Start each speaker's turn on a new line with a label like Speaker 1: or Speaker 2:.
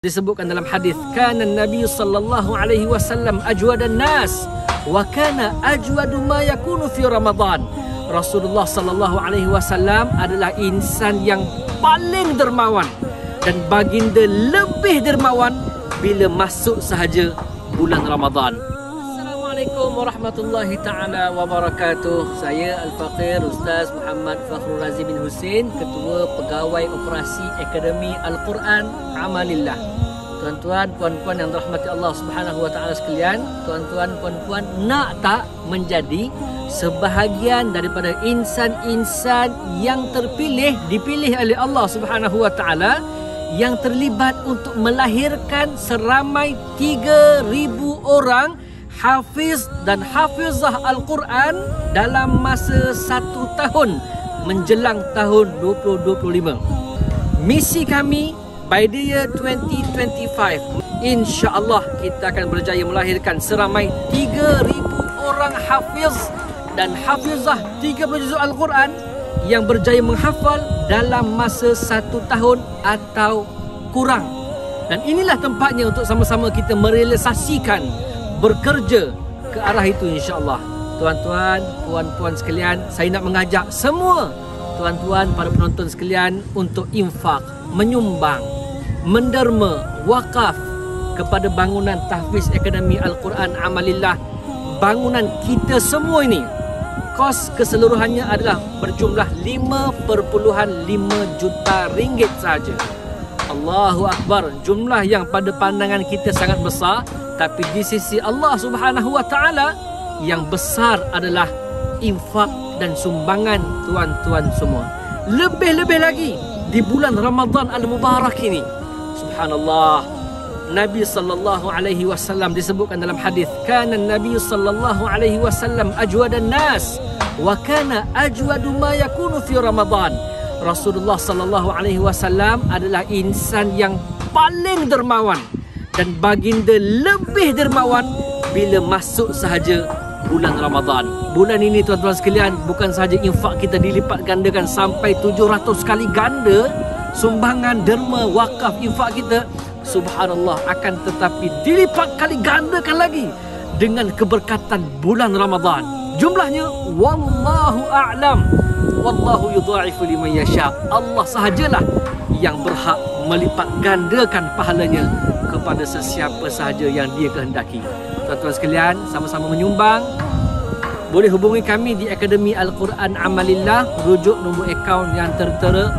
Speaker 1: disebutkan dalam hadis kana nabi sallallahu alaihi wasallam ajwadan nas wa kana ajwadu ma yakunu fi ramadan Rasulullah sallallahu alaihi wasallam adalah insan yang paling dermawan dan baginda lebih dermawan bila masuk sahaja bulan Ramadan. Assalamualaikum warahmatullahi taala wabarakatuh. Saya Al-Faqir Ustaz Muhammad Fakhrul Razi bin Hussein, Ketua Pegawai Operasi Akademi Al-Quran Amalillah. Tuan-tuan, puan-puan yang dirahmati Allah Subhanahu wa taala sekalian, tuan-tuan, puan-puan nak tak menjadi sebahagian daripada insan-insan yang terpilih dipilih oleh Allah Subhanahu wa taala yang terlibat untuk melahirkan seramai 3000 orang hafiz dan hafizah Al-Quran dalam masa satu tahun menjelang tahun 2025. Misi kami by the year 2025 insya-Allah kita akan berjaya melahirkan seramai 3000 orang hafiz dan hafizah 30 juzuk Al-Quran yang berjaya menghafal dalam masa satu tahun atau kurang. Dan inilah tempatnya untuk sama-sama kita merealisasikan bekerja ke arah itu insya-Allah. Tuan-tuan, puan-puan sekalian, saya nak mengajak semua tuan-tuan para penonton sekalian untuk infak, menyumbang, menderma, wakaf kepada bangunan tahfiz Akademi Al-Quran Amalillah. Bangunan kita semua ini kos keseluruhannya adalah berjumlah 5.5 juta ringgit saja. Allahu Akbar, jumlah yang pada pandangan kita sangat besar tapi di sisi Allah Subhanahu wa taala yang besar adalah infak dan sumbangan tuan-tuan semua. Lebih-lebih lagi di bulan Ramadan Al-Mubarak ini. Subhanallah, Nabi sallallahu alaihi wasallam disebutkan dalam hadis kana Nabi sallallahu alaihi wasallam ajwadan nas wa kana ajwadu ma yakunu fi Ramadan. Rasulullah sallallahu alaihi wasallam adalah insan yang paling dermawan dan baginda lebih dermawan bila masuk sahaja bulan Ramadan. Bulan ini tuan-tuan sekalian bukan sahaja infak kita dilipat gandakan sampai 700 kali ganda sumbangan derma wakaf infak kita subhanallah akan tetapi dilipat kali gandakan lagi dengan keberkatan bulan Ramadan. Jumlahnya wallahu a'lam. Wallahu yudha'ifu liman yasha. Allah sahajalah yang berhak melipat gandakan pahalanya kepada sesiapa sahaja yang dia kehendaki. Tuan-tuan sekalian, sama-sama menyumbang. Boleh hubungi kami di Akademi Al-Quran Amalillah, rujuk nombor akaun yang tertera